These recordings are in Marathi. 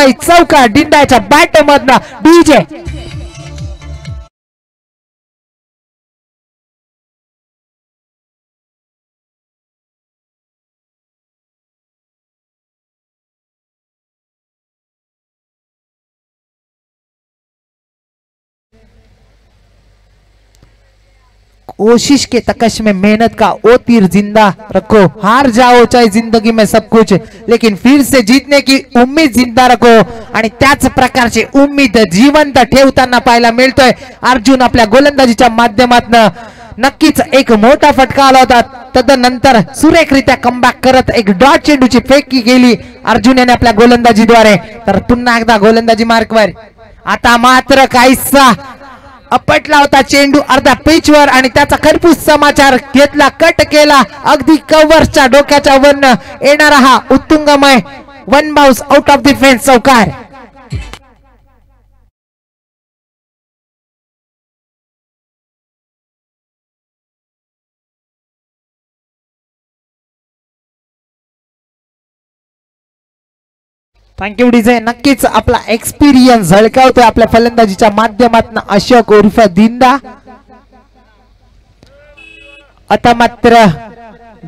उत्तुंगमय चौका डिंडाच्या बॅट मधनं डीजे. कोशिश के तकश में मेहनत का ओ तीर जिंदा रखो। हार जाओ चाहे जिंदगी में सब कुछ लेकिन फिर से जीतने की उम्मीद जिंदा रखो। आणि त्याच प्रकारची उम्मीद जिवंत ठेवताना पाहायला मिळतोय. अर्जुन आपल्या गोलंदाजीच्या माध्यमातनं नक्कीच एक मोठा फटका आला होता. तदनंतर सुरेखरित्या कमबॅक करत एक डॉट चेंडूची फेकी गेली अर्जुन याने आपल्या गोलंदाजीद्वारे. तर पुन्हा एकदा गोलंदाजी मार्कवर. आता मात्र काहीसा अपटला होता चेंडू अर्धा पिचवर आणि त्याचा खरपूस समाचार घेतला कट केला. अगदी कव्हरच्या डोक्याच्या वरनं येणारा हा उत्तुंगमय one bounce out of the fence चौकार. थँक्यू डीजे नक्कीच आपला एक्सपिरियन्स झळकावतोय आपल्या फलंदाजीच्या माध्यमातून. अशोक उर्फ दिंदा आता मात्र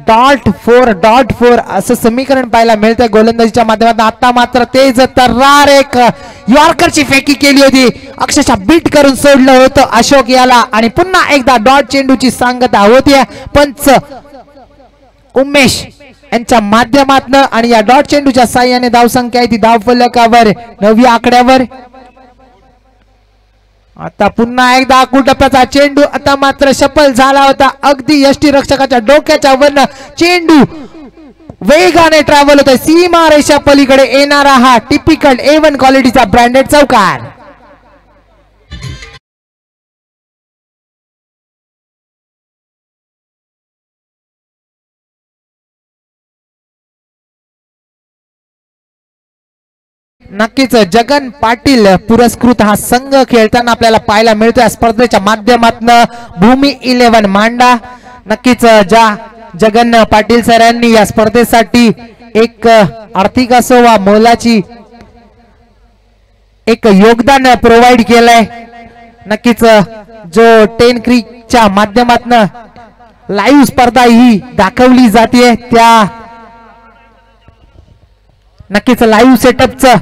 डॉट फोर डॉट फोर असं समीकरण पाहायला मिळतंय गोलंदाजीच्या माध्यमातून. आता मात्र तेज तर्रार एक यॉर्करची फेकी केली होती. अक्षरशः बीट करून सोडलं होतं अशोक याला. आणि पुन्हा एकदा डॉट चेंडूची सांगता होती पंच उमेश यांच्या माध्यमातनं आणि या डॉट चेंडूच्या साह्याने धावसंख्या आहे ती धाव फलकावर नवव्या आकड्यावर. आता पुन्हा एकदा आकुटप्प्याचा चेंडू आता मात्र सफल झाला होता. अगदी यष्टी रक्षकाच्या डोक्याच्या वरनं चेंडू वेगाने ट्रॅव्हल होतोय. सीमा रेषा पलीकडे येणारा हा टिपिकल ए वन क्वालिटीचा ब्रँडेड चौकार. नक्कीच जगन पाटील पुरस्कृत हा संघ खेळताना आपल्याला पाहायला मिळतोय. या स्पर्धेच्या माध्यमातून भूमी इलेव्हन मांडा. नक्कीच ज्या जगन पाटील सरांनी या स्पर्धेसाठी एक आर्थिक असो वा मोलाची एक योगदान प्रोव्हाइड केलंय. नक्कीच जो टेन क्रिकच्या माध्यमातून लाईव्ह स्पर्धा ही दाखवली जाते त्या नक्कीच लाईव्ह सेटअपचं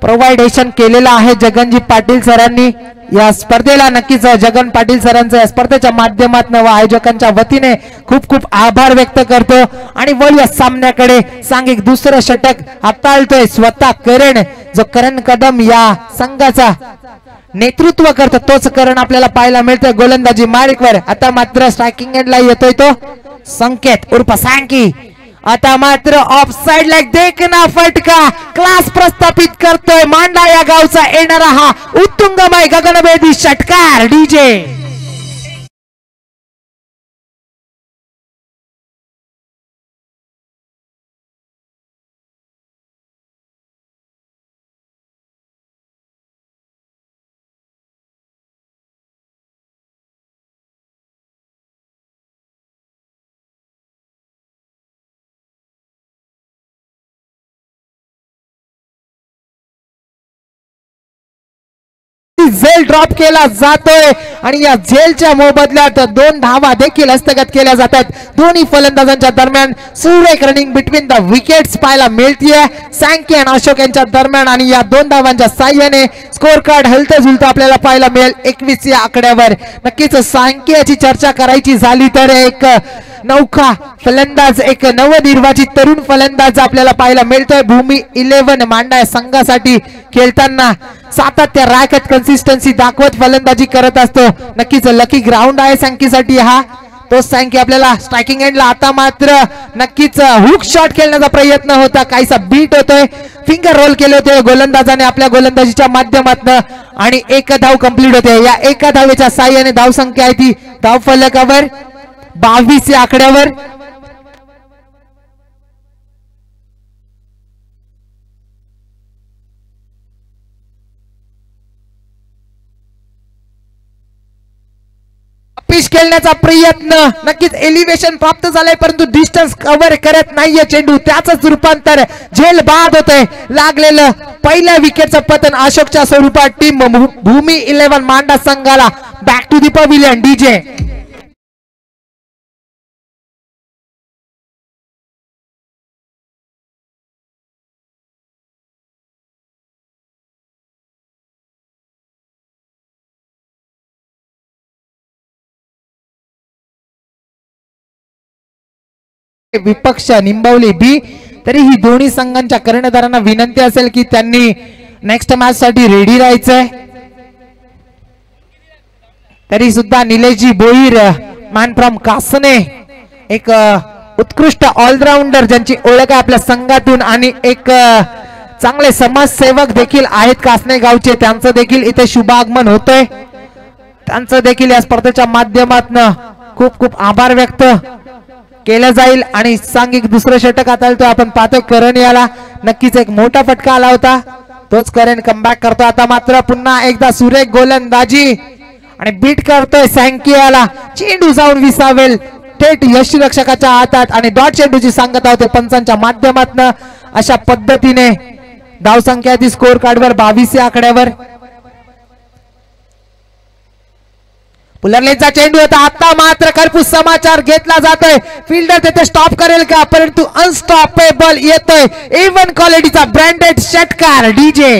प्रोव्हाइडेशन केलेलं आहे जगनजी पाटील सरांनी. या स्पर्धेला नक्कीच जगन पाटील सरांचं या स्पर्धेच्या माध्यमातून व आयोजकांच्या वतीने खूप खूप आभार व्यक्त करतो. आणि वळूया सामन्याकडे. सांगिक दुसरं षटक. हाताळतोय स्वतः करण. जो करण कदम या संघाचा नेतृत्व करतो. तोच करण आपल्याला पाहायला मिळतोय गोलंदाजी मालिकवर. आता मात्र स्ट्रायकिंग एंडला येतोय तो. संकेत. उर्फ सांकी. आता मात्र ऑफ साइड लाईक देखना फटका. क्लास प्रस्थापित करतोय. मांडा या गावचा येणारा हा उत्तुंगमय गगनभेदी षटकार. डीजे झेल ड्रॉप केला जातोय. आणि या झेलच्या मोबदल्यात दोन धावा देखील हस्तगत केल्या जातात. दोन्ही फलंदाजांच्या दरम्यान सुरेख रनिंग बिटवीन द विकेट्स पाहायला मिळतीये. सँकी आणि अशोक यांच्या दरम्यान आणि या दोन धावांच्या साह्याने स्कोर कार्ड हलत झुलत आपल्याला पाहायला मिळेल एकवीस या आकड्यावर. नक्कीच सँकी याची चर्चा करायची झाली तर एक नौका फलंदाज एक नवनिर्वाचित तरुण फलंदाज आपल्याला पाहायला मिळतोय. भूमी इलेव्हन मांडा संघासाठी खेळताना. सातत्य राखत कन्सिस्टन्सी दाखवत फलंदाजी करत असतो. नक्कीच लकी ग्राउंड आहे सँकीसाठी हा. तोच सँकी आपल्याला स्ट्रायकिंग एंडला आता मात्र नक्कीच हुक शॉट खेळण्याचा प्रयत्न होता. काहीसा बीट होतोय. फिंगर रोल केले होते गोलंदाजाने आपल्या गोलंदाजीच्या माध्यमातून. आणि एक धाव कंप्लीट होते. या एका धावेच्या साह्याने धाव संख्या आहे ती. धाव फलकावर बावीस या आकड्यावर. खेळण्याचा प्रयत्न. नक्कीच एलिव्हेशन प्राप्त झालंय परंतु डिस्टन्स कव्हर करत नाहीये चेंडू. त्याच रूपांतर झेल बाद होतंय. लागलेलं पहिल्या विकेटचं पतन अशोकच्या स्वरूपात टीम भूमी इलेव्हन मांडा संघाला. Back to the pavilion DJ विपक्ष निंबवली बी तरी ही दोन्ही संघांच्या कर्णधारांना विनंती असेल की त्यांनी नेक्स्ट मॅच साठी रेडी राहायचंय. तरी सुद्धा निलेशजी बोईर मॅन फ्रॉम कासने एक उत्कृष्ट ऑलराऊंडर ज्यांची ओळख आहे आपल्या संघातून आणि एक चांगले समाजसेवक देखील आहेत कासने गावचे त्यांचं देखील इथे शुभागमन होतंय. त्यांचं देखील या स्पर्धेच्या माध्यमातून खूप खूप आभार व्यक्त. केलं जाईल आणि सांघिक दुसरं षटक आता तो आपण पाहतो करण याला नक्कीच एक मोठा फटका आला होता. तोच करण कमबॅक करतो आता मात्र पुन्हा एकदा सुरेख गोलंदाजी. आणि बीट करतोय सँकियाला चेंडू जाऊन विसावेल. थेट यष्टीरक्षकाच्या हातात आणि डॉट चेंडूची सांगत आहोत पंचांच्या माध्यमातून. अशा पद्धतीने धावसंख्या ती स्कोर कार्डवर बावीस या आकड्यावर. पुलरलेनचा चेंडू होता आता मात्र खरपूस समाचार घेतला जातोय. फिल्डर तिथे स्टॉप करेल का? परंतु अनस्टॉपेबल येतोय. इव्हन क्वालिटीचा ब्रँडेड षटकार डीजे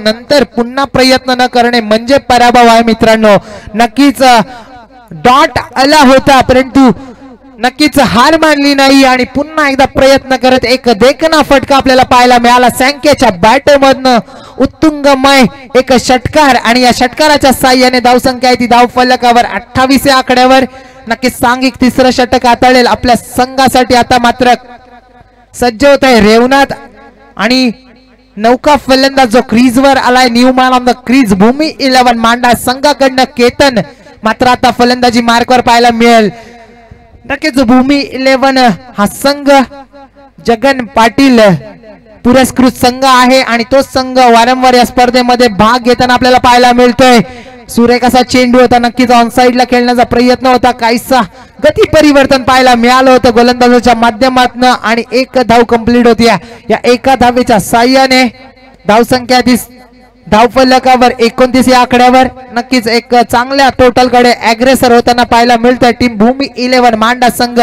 नंतर पुन्हा प्रयत्न न करणे म्हणजे पराभव आहे मित्रांनो. नक्कीच डॉट आला होता परंतु नक्कीच हार मानली नाही आणि पुन्हा एकदा प्रयत्न करत एक देखना फटका आपल्याला पाहायला मिळाला. सँकेच्या बॅट मधनं उत्तुंगमय एक षटकार आणि या षटकाराच्या साह्याने धावसंख्या आहे ती धाव फलकावर अठ्ठावीस या आकड्यावर. नक्कीच सांघिक तिसरं षटक हाताळेल आपल्या संघासाठी. आता मात्र सज्ज होत आहे रेवनाथ आणि नौका फलंदाज जो क्रीजवर आलाय new man on the crease Bhumi eleven Manda संघाकडनं Ketan. मात्र आता फलंदाजी मार्कवर पाहायला मिळेल. नक्कीच भूमी इलेव्हन हा संघ जगन पाटील पुरस्कृत संघ आहे आणि तोच संघ वारंवार या स्पर्धेमध्ये भाग घेताना आपल्याला पाहायला मिळतोय. सुरेख असा चेंडू होता नक्कीच ऑन ला खेळण्याचा प्रयत्न होता. काहीसा गती परिवर्तन पाहायला मिळालं होतं गोलंदाजाच्या माध्यमातून आणि एक धाव कंप्लीट होती. या एका धावेच्या साह्याने धावसंख्या दिस धाव फलकावर एकोणतीस या आकड्यावर. नक्कीच एक चांगल्या टोटलकडे अग्रेसर होताना पाहायला मिळतंय. टीम भूमी इलेव्हन मांडा संघ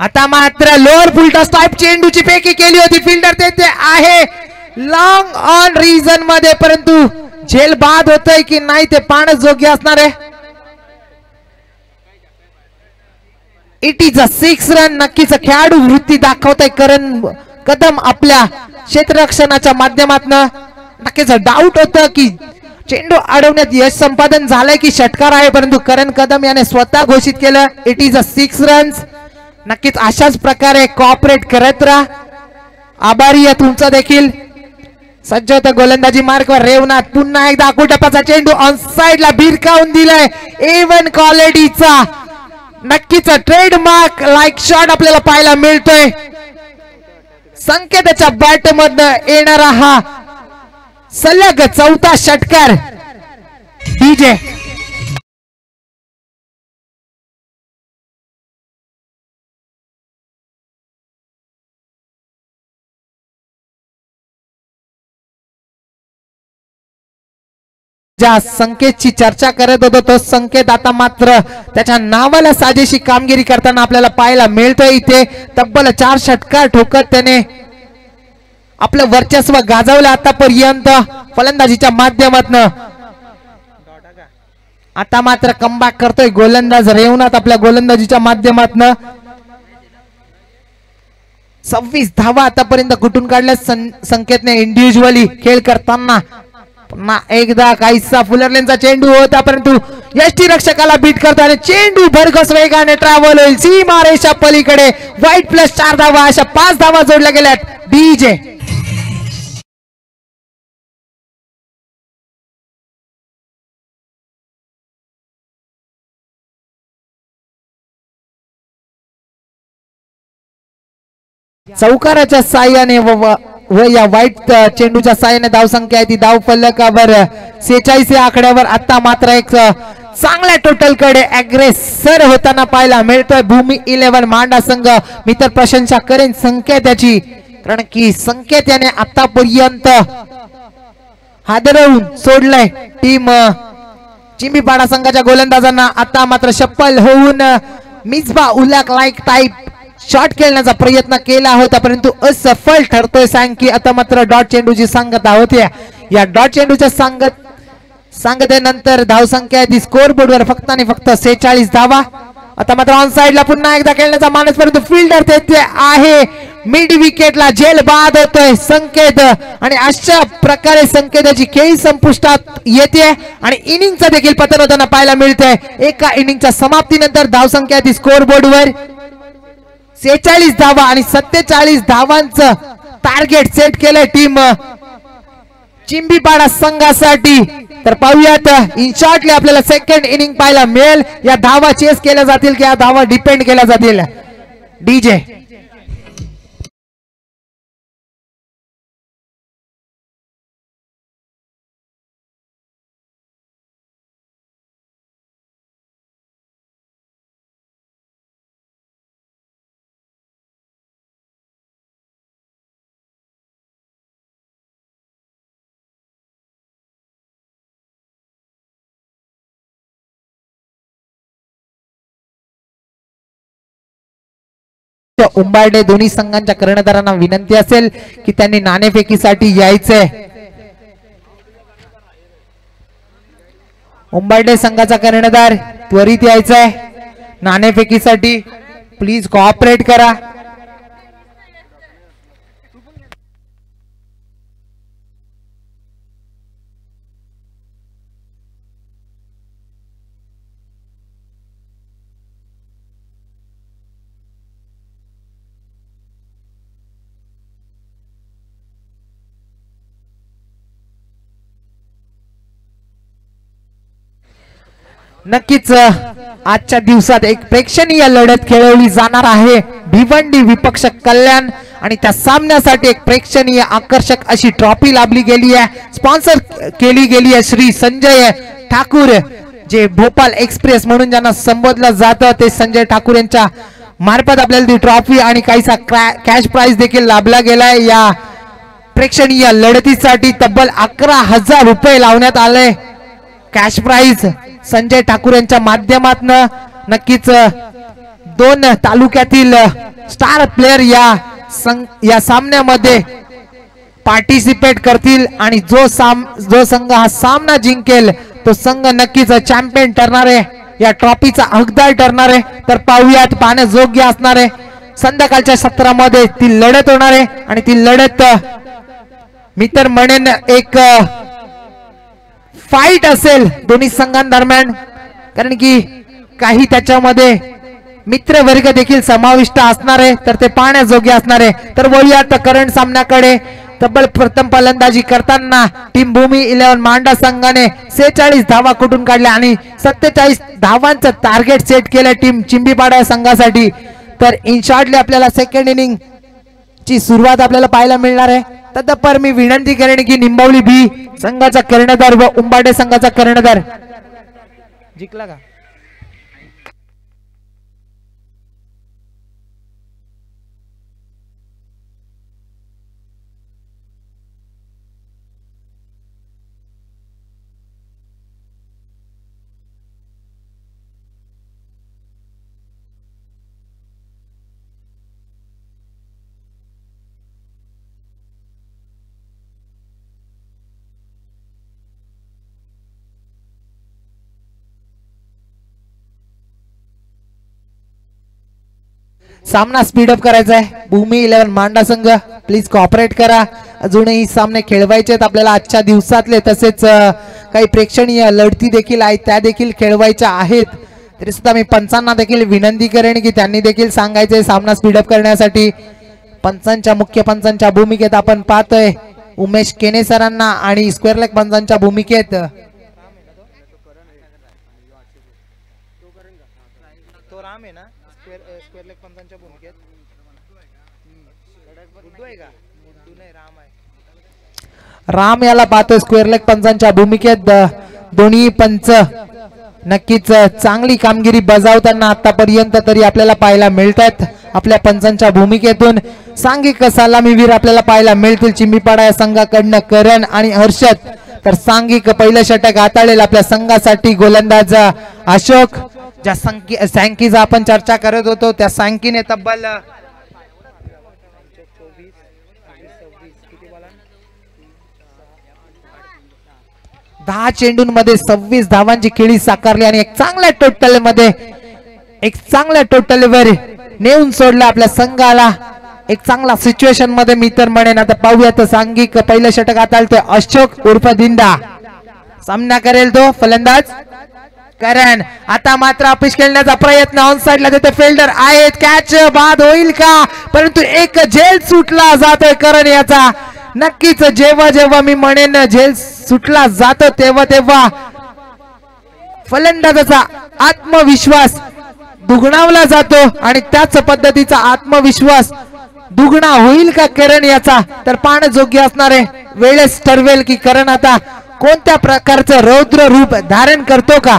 आता मात्र लोअर फुलटॉस टाईप चेंडूची पैकी केली होती. फिल्डर तेथे आहे. लॉंग ऑन रिजनमध्ये परंतु झेल बाद होतय की नाही ते पाहणं योग्य असणार आहे. It is a six run नक्कीच खेळाडू वृत्ती दाखवतय. करण कदम आपल्या क्षेत्ररक्षणाच्या माध्यमातून. नक्कीच डाऊट होतं की चेंडू अडवण्यात यश संपादन झालंय की षटकार आहे परंतु करण कदम याने स्वतः घोषित केलं. It is a six runs नक्कीच अशाच प्रकारे कॉपरेट करत राहा. आभारी आहे तुमचा देखील. सज्जत गोलंदाजी मार्कवर रेवनाथ पुन्हा एकदा अकुटपाचा चेंडू ऑन ला भिरकावून दिलाय. वन क्वालिटीचा नक्कीच ट्रेडमार्क लाईक शॉट आपल्याला पाहायला मिळतोय. संकेताच्या बॅट मधन येणारा हा सलग चौथा षटकार. डीजे ज्या संकेतची चर्चा करत होतो तो संकेत आता मात्र त्याच्या नावाला साजेशी कामगिरी करताना आपल्याला पाहायला मिळतोय इथे. तब्बल चार षटकार ठोकत त्याने आपलं वर्चस्व गाजवलं आतापर्यंत फलंदाजीच्या माध्यमातनं. आता मात्र कमबॅक करतोय गोलंदाज रेवनाथ आपल्या गोलंदाजीच्या माध्यमातनं. सव्वीस धावा आतापर्यंत कुठून काढल्या सं- संकेतने इंडिव्हिज्युअली खेळ करताना. पुन्हा एकदा काहीसा फुलरलेनचा चेंडू होता परंतु यष्टी रक्षकाला बीट करतो आणि चेंडू भरघस वेगाने ट्रॅव्हल होईल. सीमा रेषा पलीकडे. व्हाईट प्लस चार धावा अशा पाच धावा जोडल्या गेल्यात. डीजे चौकाराच्या साह्याने व व- या वाईट uh, चेंडूच्या साह्याने धावसंख्या आहे ती धाव फलकावर uh, सेचाळीस या आकड्यावर आता मात्र एक uh, चांगल्या टोटलकडे अग्रेसर होताना पाहायला मिळतोय. भूमी इलेव्हन मांडा संघ मी तर प्रशंसा करेन संकेत याची कारण की संकेत याने आतापर्यंत हादरवून सोडलंय. टीम चिंबीपाडा संघाच्या गोलंदाजांना आता मात्र शप्पल होऊन अ, मिसबा उल्लाक लाईक टाईप शॉट खेळण्याचा प्रयत्न केला होता परंतु असफल ठरतोय सांग आता मात्र डॉट चेंडूची सांगता होती या. डॉट चेंडूच्या सांगत सांगतेनंतर धावसंख्या ती स्कोर बोर्डवर फक्त आणि फक्त सेहेचाळीस धावा. आता मात्र ऑन साइडला पुन्हा एकदा खेळण्याचा मानस परंतु फिल्डर तेथे आहे. मिड विकेटला जेल बाद होतोय संकेत. आणि अशा प्रकारे संकेताची खेळी संपुष्टात येते आणि इनिंगचं देखील पतन होताना पाहायला मिळतंय. एका इनिंगच्या समाप्तीनंतर धावसंख्या ती स्कोर बोर्डवर सेहेचाळीस धावा आणि सत्तेचाळीस धावांचं टार्गेट सेट केलंय टीम चिंबीपाडा संघासाठी. तर पाहूयात इन शॉर्टली आपल्याला सेकंड इनिंग पाहायला मिळेल. या धावा चेस केल्या जातील की या धावा डिपेंड केल्या जातील? डीजे उंबारडे दोन्ही संघांच्या कर्णधारांना विनंती असेल की त्यांनी नाणेफेकीसाठी यायचंय. उंबारडे संघाचा कर्णधार त्वरित यायचाय. नाणेफेकीसाठी प्लीज कॉपरेट करा. नक्कीच आजच्या दिवसात एक प्रेक्षणीय लढत खेळवली जाणार आहे. भिवंडी विपक्ष कल्याण आणि त्या सामन्यासाठी एक प्रेक्षणीय आकर्षक अशी ट्रॉफी लाभली गेली आहे. स्पॉन्सर केली गेली आहे श्री संजय ठाकूर जे भोपाल एक्सप्रेस म्हणून ज्यांना संबोधलं जातं ते संजय ठाकूर यांच्या मार्फत आपल्याला ती ट्रॉफी आणि काहीसा कॅश प्राइज देखील लाभला गेलाय. या प्रेक्षणीय लढतीसाठी तब्बल अकरा हजार रुपये लावण्यात आले. कॅश प्राइज संजय ठाकूर यांच्या माध्यमातून नक्कीच दोन तालुक्यातील स्टार प्लेयर या सं- या सामन्यामध्ये पार्टिसिपेट करतील आणि जो साम जो संघ हा सामना जिंकेल तो संघ नक्कीच चॅम्पियन ठरणार आहे या ट्रॉफीचा हकदार ठरणार आहे तर पाहुयात पाहण्यास योग्य असणार. आहे संध्याकाळच्या सत्रामध्ये ती लढत होणार आहे आणि ती लढत मी तर म्हणेन एक फाईट असेल दोन्ही संघांदरम्यान. कारण की काही त्याच्यामध्ये मित्र वर्ग देखील समाविष्ट असणार आहे तर ते पाहण्याजोगे असणार आहे. तर वळूयात करंट सामन्याकडे. तब्बल प्रथम फलंदाजी करताना टीम भूमी इलेव्हन मांडा संघाने सेहेचाळीस धावा कुठून काढल्या आणि सत्तेचाळीस धावांचं टार्गेट सेट केलं टीम चिंबीपाडा संघासाठी. तर इन शॉर्टली आपल्याला सेकंड इनिंग ची सुरुवात आपल्याला पाहायला मिळणार आहे. तदपर मी विनंती करेन की निंबावली बी संघाचा कर्णधार व उंबाडे संघाचा कर्णधार. जिंकला का? सामना स्पीडअप करायचा आहे. भूमी इलेव्हन मांडा संघ. प्लीज कॉपरेट करा. अजूनही सामने खेळवायचे आहेत आपल्याला आजच्या दिवसातले. तसेच काही प्रेक्षणीय लढती देखील आहेत. त्या देखील खेळवायच्या आहेत. तरी सुद्धा मी पंचांना देखील विनंती करेन की त्यांनी देखील सांगायचे सामना स्पीडअप करण्यासाठी. पंचांच्या मुख्य पंचांच्या भूमिकेत आपण पाहतोय. उमेश केने सरांना आणि स्क्वेअर लेग पंचांच्या भूमिकेत तो राम आहे ना स्क्वेअर स्क्वेअर लेग पंचांच्या भूमिकेत गुड्डू आहे का गुड्डू नाही राम याला पाहतो स्क्वेअर लेग पंचांच्या भूमिकेत. दोन्ही पंच नक्कीच चांगली कामगिरी बजावताना आतापर्यंत तरी आपल्याला पाहायला मिळतात आपल्या पंचांच्या भूमिकेतून. सांघिक सलामीवीर आपल्याला पाहायला मिळतील. चिंबीपाडा या संघाकडनं करण आणि हर्षद. तर सांघिक पहिलं षटक हाताळेल आपल्या संघासाठी गोलंदाज अशोक. ज्या सांकी सँकीचा आपण चर्चा करत होतो त्या सँकीने तब्बल दहा चेंडूंमध्ये सव्वीस धावांची खेळी साकारली आणि एक चांगल्या टोटलमध्ये एक चांगल्या टोटल वर नेऊन सोडलं आपल्या संघाला. एक चांगला सिच्युएशनमध्ये मी तर म्हणेन आता पाहूयात सांघिक. पहिलं षटक हाताळतोय अशोक उर्फ दिंडा. सामना करेल तो फलंदाज. करण आता मात्र अपिश खेळण्याचा प्रयत्न. ऑन साइडला देते फिल्डर आहेत कॅच बाद होईल का? परंतु एक झेल सुटला जातोय करण याचा. नक्कीच जेव्हा जेव्हा मी म्हणेन झेल सुटला जातो तेव्हा तेव्हा. फलंदाजाचा आत्मविश्वास दुगणावला जातो आणि त्याच पद्धतीचा आत्मविश्वास दुगणा होईल का करण याचा? तर पाणजोग्य असणारे वेळेस ठरवेल की करण आता कोणत्या प्रकारचं रौद्र रूप धारण करतो का?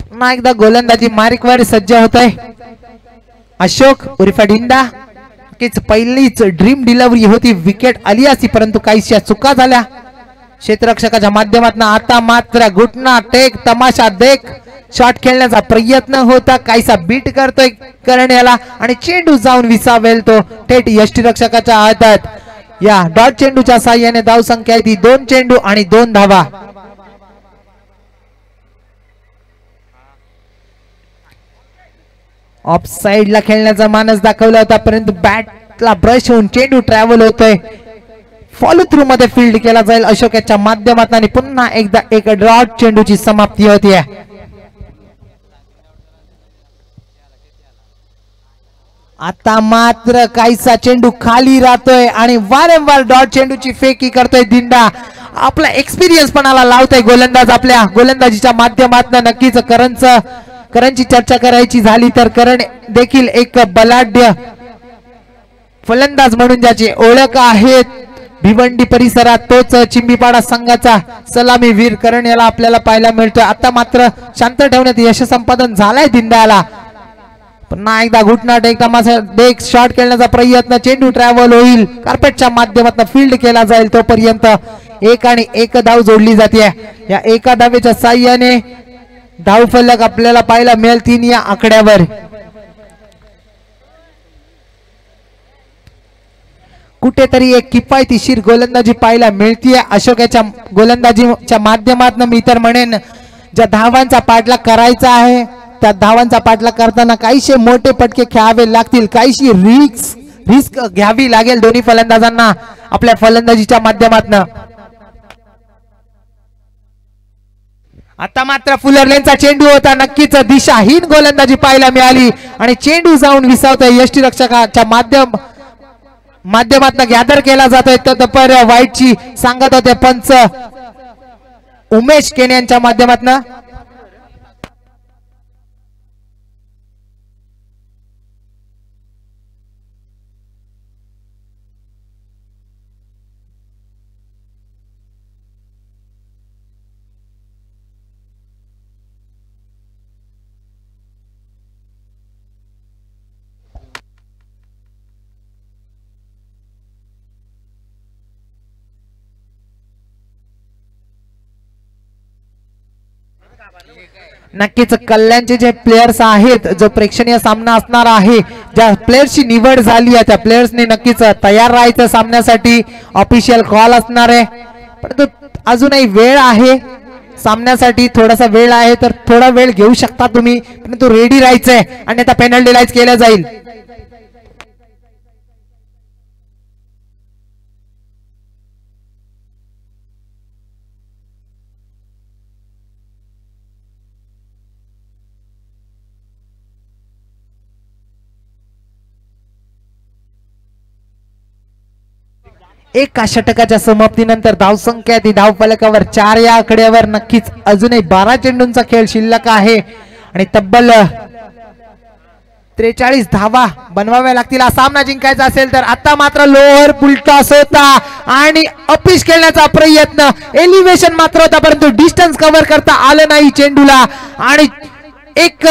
पुन्हा एकदा गोलंदाजी मार्कवर सज्ज होत आहे अशोक उर्फा डिंडा. नक्कीच पहिलीच ड्रीम डिलिव्हरी होती. विकेट आली असती परंतु काहीशा चुका झाल्या. क्षेत्ररक्षकाच्या माध्यमातून आता मात्र घुटना टेक तमाशा देख. शॉट खेळण्याचा प्रयत्न होता. काहीसा बीट करतोय करण्याला. आणि चेंडू जाऊन विसावेल तो थेट यष्टीरक्षकाच्या हातात. या डॉट चेंडूच्या साह्याने धाव संख्या ती दोन चेंडू आणि दोन धावा. ऑफ ला खेळण्याचा मानस दाखवला होता परंतु बॅटला ब्रश होऊन चेंडू ट्रॅव्हल होतोय. फॉलो थ्रू मध्ये फील्ड केला जाईल अशोक याच्या माध्यमातून आणि पुन्हा एकदा एक ड्रॉट चेंडूची समाप्ती होती. आता मात्र काहीसा चेंडू खाली राहतोय आणि वारंवार डॉट चेंडूची फेकी करतोय दिंडा. आपला एक्सपिरियन्स पणाला लावतोय गोलंदाज आपल्या. गोलंदाजीच्या माध्यमातून नक्कीच करंच. करणची चर्चा करायची झाली तर करण देखील एक बलाढ्य फलंदाज म्हणून ज्याची ओळख आहे. भिवंडी परिसरात तोच चिंबीपाडा संघाचा सलामी वीर करण याला आपल्याला पाहायला मिळतोय. आता मात्र शांत ठेवण्यात यश संपादन झालाय दिंड्याला. पुन्हा एकदा घुटना टेक माझा डेक शॉट खेळण्याचा प्रयत्न. चेंडू ट्रॅव्हल होईल. कार्पेटच्या माध्यमातून फील्ड केला जाईल तोपर्यंत एक आणि एक धाव जोडली जाते. या एका धावेच्या साह्याने धाव फलक आपल्याला पाहायला मिळेल तीन या आकड्यावर. कुठेतरी एक किफायतीशीर गोलंदाजी पाहायला मिळतीये. अशोकाच्या गोलंदाजीच्या माध्यमातून मी तर म्हणेन ज्या धावांचा पाठलाग करायचा आहे त्या धावांचा पाठलाग करताना काहीशे मोठे पटके खेळावे लागतील काहीशी रिस्क रिस्क घ्यावी लागेल दोन्ही फलंदाजांना आपल्या फलंदाजीच्या माध्यमातून. आता मात्र फुलरलेनचा चेंडू होता. नक्कीच दिशाहीन गोलंदाजी पाहायला मिळाली. आणि चेंडू जाऊन विसावतोय यष्टी रक्षकाच्या माध्यम माध्यमातून गॅदर केला जातोय. तत्पर वाईटची सांगत होते पंच उमेश केन यांच्या माध्यमातून. नक्कीच कल्याणचे जे प्लेयर्स आहेत जो प्रेक्षणीय सामना असणार आहे ज्या प्लेयर्सची निवड झाली आहे त्या प्लेयर्सने नक्कीच तयार राहायचं सामन्यासाठी ऑफिशियल कॉल असणार आहे. परंतु अजूनही वेळ आहे. सामन्यासाठी थोडासा वेळ आहे तर थोडा वेळ घेऊ शकता तुम्ही. परंतु रेडी राहायचंय आणि आता पेनल्टीलाइज केल्या जाईल. एका षटकाच्या समाप्तीनंतर धावसंख्या ती धावफलकावर चार या आकड्यावर. नक्कीच अजूनही बारा चेंडूंचा खेळ शिल्लक आहे. आणि तब्बल त्रेचाळीस धावा बनवाव्या लागतील. हा सामना जिंकायचा असेल तर आता मात्र लोअर पुलटॉस होता आणि अपिश खेळण्याचा प्रयत्न. एलिव्हेशन मात्र होता परंतु डिस्टन्स कव्हर करता आलं नाही चेंडूला. आणि एक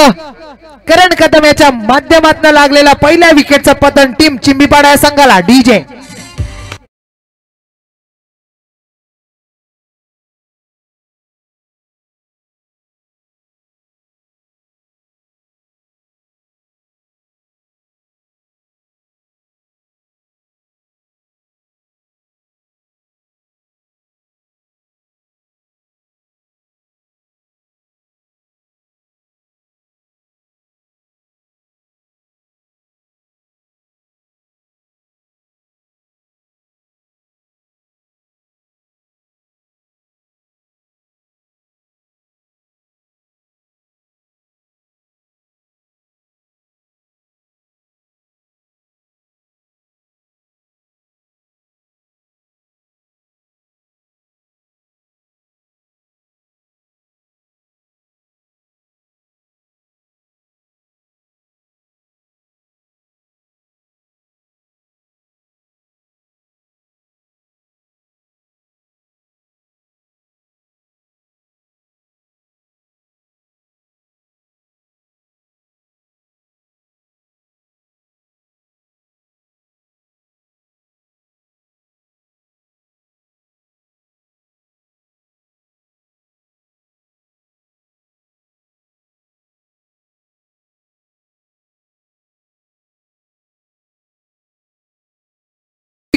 करण कदम याच्या माध्यमातून लागलेला पहिल्या विकेटचं पतन टीम चिंबीपाडा या संघाला डीजे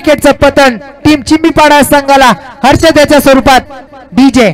विकेटचं पतन टीम चिंबीपाडा संघाला हर्षदाच्या स्वरूपात. डीजे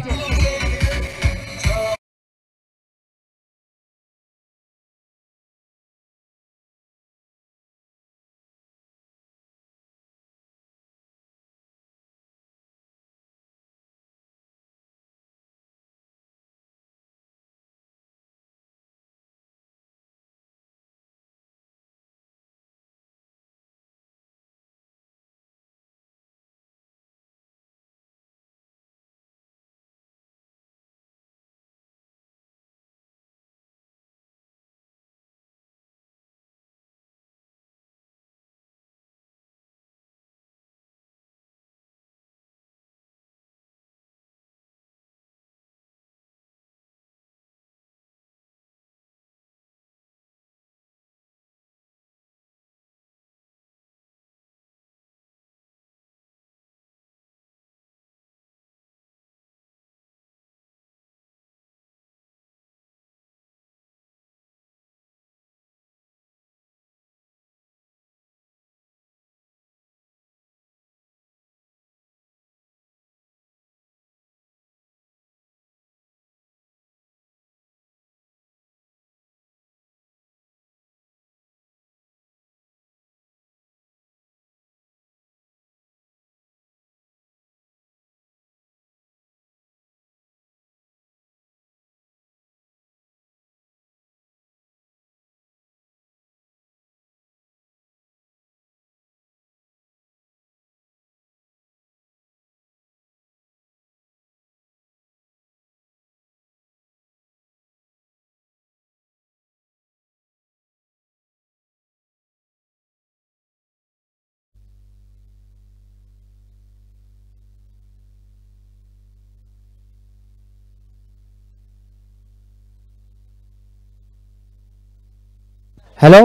हॅलो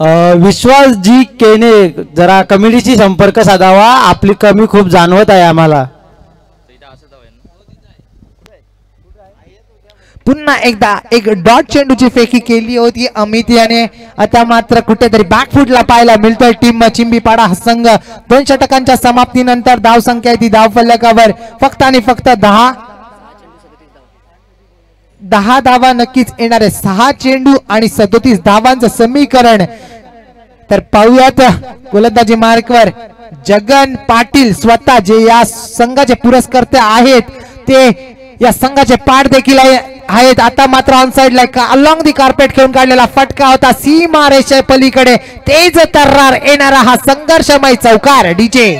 विश्वास विश्वासजी केने जरा कमिटीशी संपर्क साधावा. आपली कमी खूप जाणवत आहे आम्हाला. पुन्हा एकदा एक डॉट चेंडूची फेकी केली होती अमित याने. आता मात्र कुठेतरी बॅकफूटला पाहायला मिळतोय टीम चिंबीपाडा हा संघ दोन षटकांच्या समाप्तीनंतर धाव संख्या आहे. ती धाव फलकावर फक्त आणि फक्त दहा दहा धावा नक्कीच येणार. आहे सहा चेंडू आणि सदोतीस धावांचं समीकरण. तर पाहूयात गोलंदाजी मार्कवर जगन पाटील स्वतः जे या संघाचे पुरस्कर्ते आहेत ते या संघाचे पाठ देखील आहेत. आता मात्र ऑन साइडला अलॉंग दी कार्पेट खेळून काढलेला फटका होता. सीमा रेषे पलीकडे तेज तर्रार येणारा हा संघर्षमय चौकार. डीजे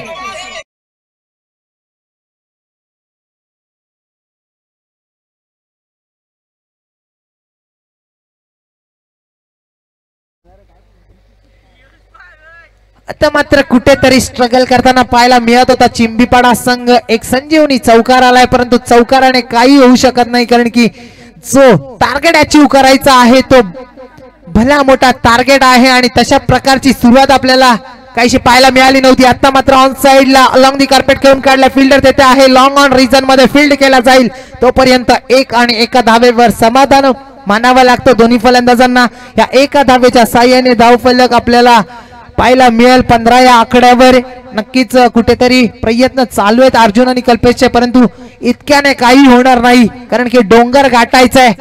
आता मात्र कुठेतरी स्ट्रगल करताना पाहायला मिळत होता चिंबीपाडा संघ. एक संजीवनी चौकार आलाय परंतु चौकाराने काही होऊ शकत नाही कारण की जो टार्गेट अचीव करायचा आहे तो भला मोठा टार्गेट आहे आणि तशा प्रकारची सुरुवात आपल्याला काहीशी पाहायला मिळाली नव्हती. आता मात्र ऑन साइडला अलॉंग दी कार्पेट करून काढला फिल्डर तेथे आहे. लॉंग ऑन रिजनमध्ये फील्ड केला जाईल. तोपर्यंत एक आणि एका धावेवर समाधान मानावं लागतं. दोन्ही फलंदाजांना या एका धावेच्या साह्याने धाव फलक आपल्याला पाहायला मिळेल पंधरा या आकड्यावर. नक्कीच कुठेतरी प्रयत्न चालू आहेत अर्जुन आणि कल्पेशचे परंतु इतक्याने काही होणार नाही कारण की डोंगर गाठायचा आहे.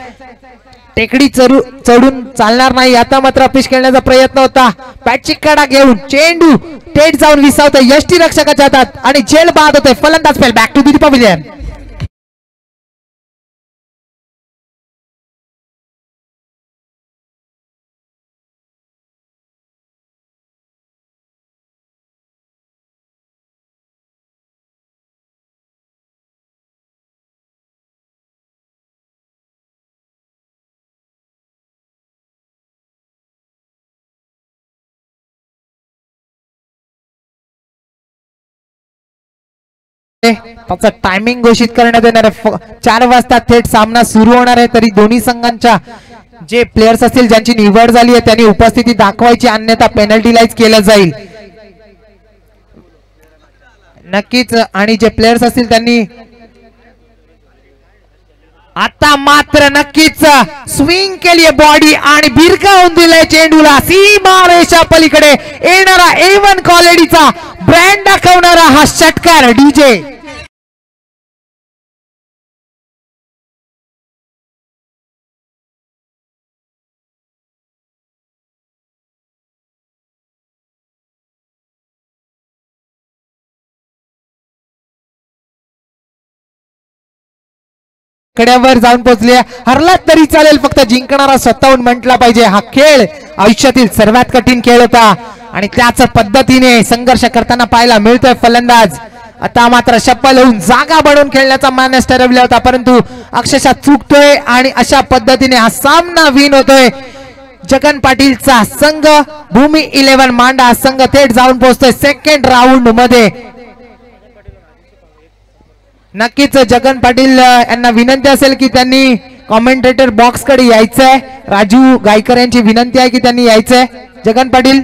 टेकडी चढू चढून चालणार नाही आता मात्र अपिश खेळण्याचा प्रयत्न होता. पॅटची कडा घेऊन चेंडू थेट जाऊन विसावतोय. यष्टी रक्षकाच्या हातात आणि जेल बाद होतोय. फलंदाज fell back to the pavilion त्याचं टायमिंग घोषित करण्यात येणार आहे. चार वाजता थेट सामना सुरू होणार आहे. तरी दोन्ही संघांच्या जे प्लेयर्स असतील ज्यांची निवड झाली आहे त्यांनी उपस्थिती दाखवायची. अन्यथा पेनल्टीलाइज केलं जाईल. नक्कीच आणि जे प्लेयर्स असतील त्यांनी आता मात्र नक्कीच स्विंग केली बॉडी आणि बिरकावून दिलंय चेंडूला. सीमा रेषा पलीकडे येणारा एवन क्वालिटीचा ब्रँड दाखवणारा हा षटकार डीजे कड्यावर जाऊन पोहोचले हरला तरी चालेल फक्त जिंकणारा स्वतःहून म्हटला पाहिजे. हा खेळ आयुष्यातील सर्वात कठीण खेळ होता. आणि त्याच पद्धतीने संघर्ष करताना पाहायला मिळतोय फलंदाज. आता मात्र शप्पल होऊन जागा बनवून खेळण्याचा मानस ठरवला होता परंतु अक्षरशः चुकतोय आणि अशा पद्धतीने हा सामना विन होतोय. जगन पाटीलचा संघ भूमी इलेव्हन मांडा संघ थेट जाऊन पोहोचतोय सेकंड राऊंडमध्ये. नक्कीच जगन पाटील यांना विनंती असेल की त्यांनी कॉमेंटेटर बॉक्सकडे यायचंय. राजू गायकर यांची विनंती आहे की त्यांनी यायचंय. जगन पाटील